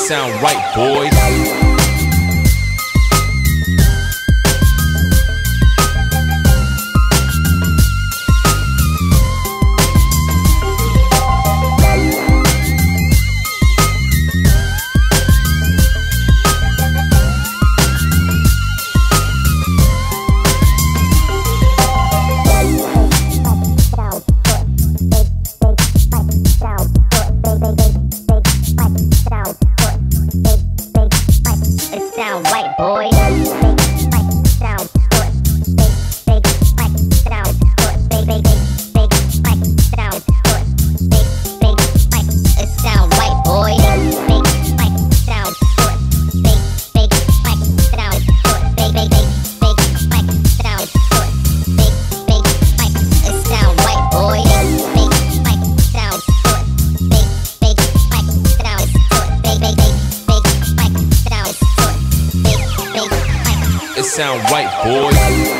Sound right, boys. Right, boys.